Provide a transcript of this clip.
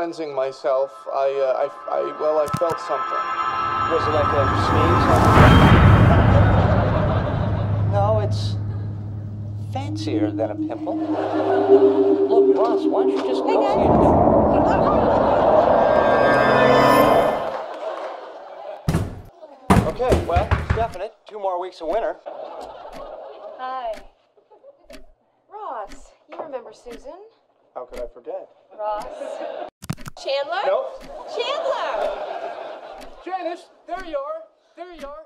cleansing myself, I, uh, I, I, well, I felt something. Was it like a sneeze? No, it's fancier than a pimple. Look, Ross, why don't you just go see it? Okay, well, it's definite. Two more weeks of winter. Hi. Ross, you remember Susan? How could I forget? Ross. Chandler? Nope. Chandler! Janice, there you are. There you are.